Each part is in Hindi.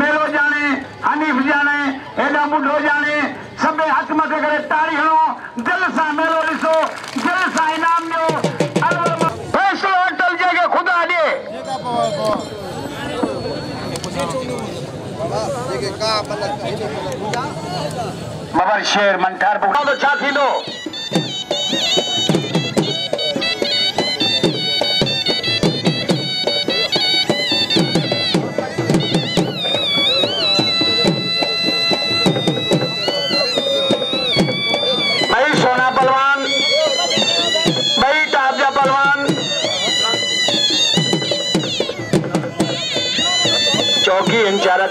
मेरो ॼाणे हनीफ ॼाणे हेॾा ॿुढो ॼाणे सभई हथ मथे करे ताड़ी हणो दिलि सां मेरो ॾिसो दिलि सां इनाम ॾियो फैसलो अटल जेके ख़ुदा ॾिए मगर शेर मन ठाहिरायो छा थींदो शौकी इन चारा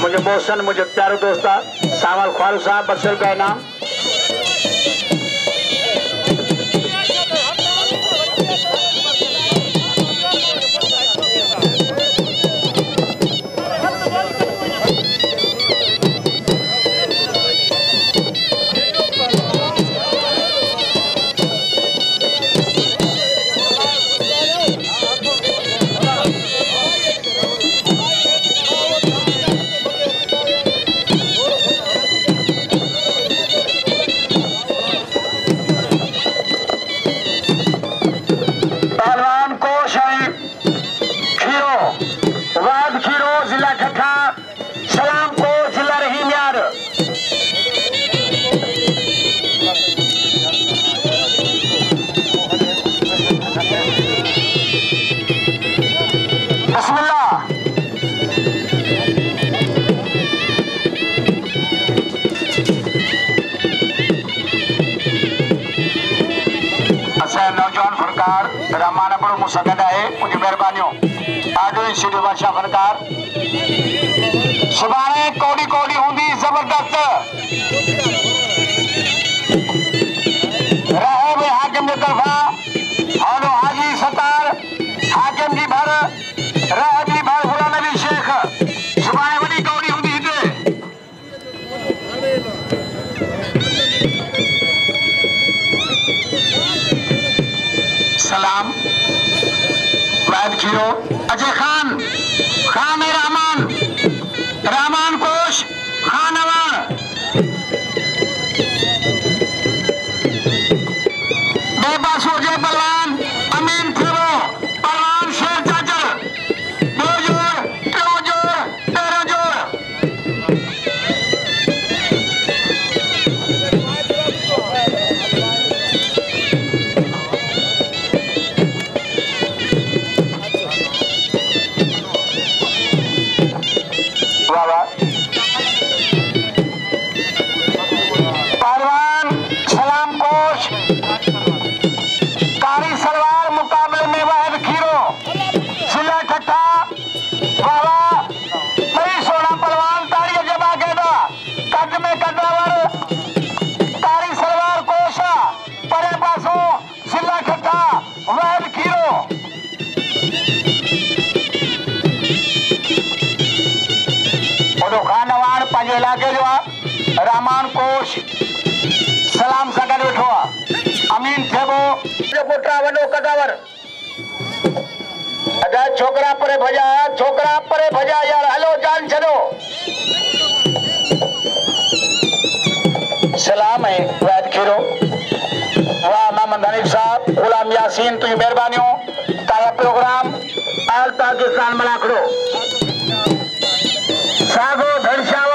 मुझे मोहसन मुझे प्यारो दोस्ता सावल ख्वारू साहब बसर का नाम न मेहरबानी मूंसां इंस्टीट्यूट बादशाह फ़नकार सुभाणे कौड़ी कौड़ी हूंदी ज़बरदस्त रहे के तरफ़ा हैलो सलाम वाद खिरो अजय खान खान रहमान रहमान कोश खान अवाड़ रामान कोश सलाम सागर उठो अमीन थेबो जो ट्रैवल ओ कदावर अजय छोकरा परे भजा छोकरा परे भजा यार हेलो जान चलो सलाम है वैद खेरो वाह मामन धनीफ साहब गुलाम यासीन तुई मेहरबानी हो ताया प्रोग्राम आल पाकिस्तान मलाकड़ो सागो धनशाव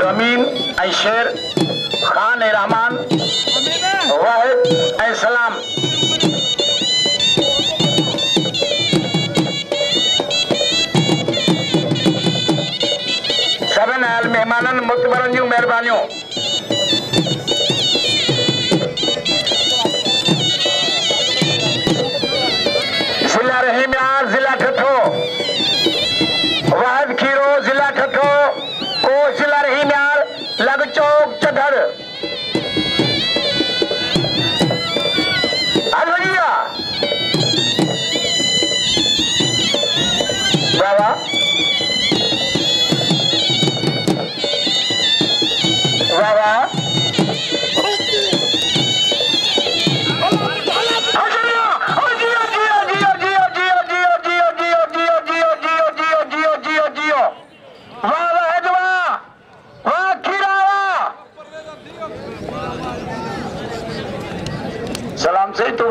रमीन ऐशेर खान रहमान वाहिद ऐसलाम सबन आयल मेहमान मुतबरनि जो महिरबानियूं ज़िला रहीम यार ज़िला ठठो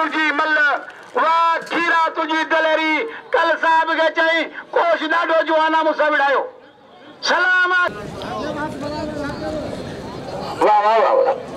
तुझी मल वा खीरा तुझी डलेरी कल साहब के चाहे कोश ना डो जो आना मुझसे बिठायो सलामत वाह वाह वाह